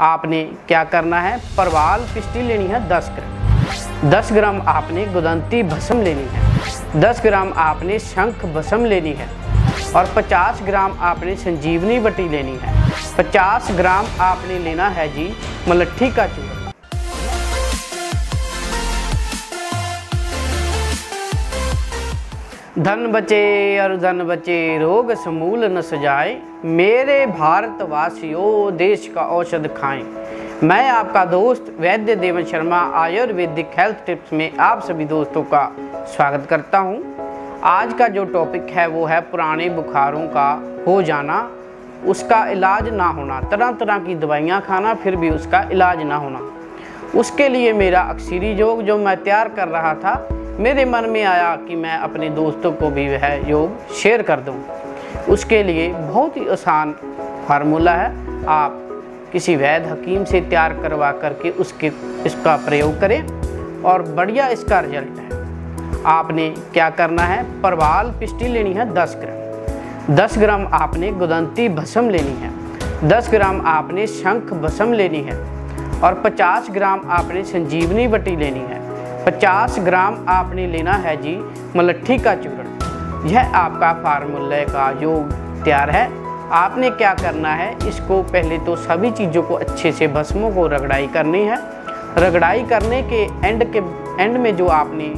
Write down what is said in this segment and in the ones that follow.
आपने क्या करना है? परवाल पिस्टी लेनी है 10 ग्राम। 10 ग्राम आपने गुदंती भस्म लेनी है। 10 ग्राम आपने शंख भस्म लेनी है। और 50 ग्राम आपने संजीवनी बटी लेनी है। 50 ग्राम आपने लेना है जी मलट्ठी का चूर्ण धन बचे और धन बचे, रोग समूल न सजाए। मेरे भारतवासियों, देश का औषध खाएँ। मैं आपका दोस्त वैद्य देवन शर्मा, आयुर्वेदिक हेल्थ टिप्स में आप सभी दोस्तों का स्वागत करता हूँ। आज का जो टॉपिक है, वो है पुराने बुखारों का हो जाना। उसका इलाज ना होना। तरह तरह की दवाइयाँ खाना, फिर भी उसका इलाज ना होना। उसके लिए मेरा अक्सरी योग जो मैं तैयार कर रहा था मेरे मन में आया कि मैं अपने दोस्तों को भी वह योग शेयर कर दूँ। उसके लिए बहुत ही आसान फार्मूला है। आप किसी वैद्य हकीम से तैयार करवा करके उसके, इसका प्रयोग करें और बढ़िया इसका रिज़ल्ट है। आपने क्या करना है? परवाल पिस्टी लेनी है 10 ग्राम। 10 ग्राम आपने गुदंती भस्म लेनी है। 10 ग्राम आपने शंख भस्म लेनी है। और 50 ग्राम आपने संजीवनी बटी लेनी है। 50 ग्राम आपने लेना है जी मलट्ठी का चूर्ण यह आपका फार्मूले का योग तैयार है। आपने क्या करना है, इसको पहले तो सभी चीज़ों को अच्छे से भस्मों को रगड़ाई करनी है। रगड़ाई करने के एंड के एंड में जो आपने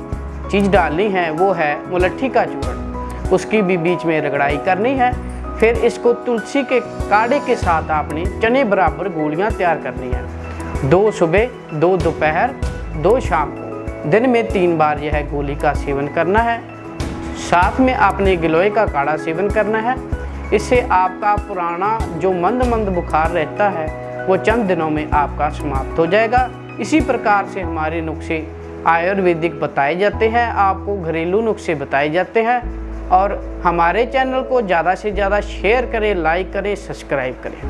चीज़ डालनी है, वो है मुलट्ठी का चूर्ण उसकी भी बीच में रगड़ाई करनी है। फिर इसको तुलसी के काढ़े के साथ आपने चने बराबर गोलियाँ तैयार करनी है। दो सुबह, दो दोपहर, दो शाम को। दिन में तीन बार यह गोली का सेवन करना है। साथ में आपने गिलोय का काढ़ा सेवन करना है। इससे आपका पुराना जो मंद मंद बुखार रहता है, वो चंद दिनों में आपका समाप्त हो जाएगा। इसी प्रकार से हमारे नुस्खे आयुर्वेदिक बताए जाते हैं, आपको घरेलू नुस्खे बताए जाते हैं। और हमारे चैनल को ज़्यादा से ज़्यादा शेयर करें, लाइक करें, सब्सक्राइब करें।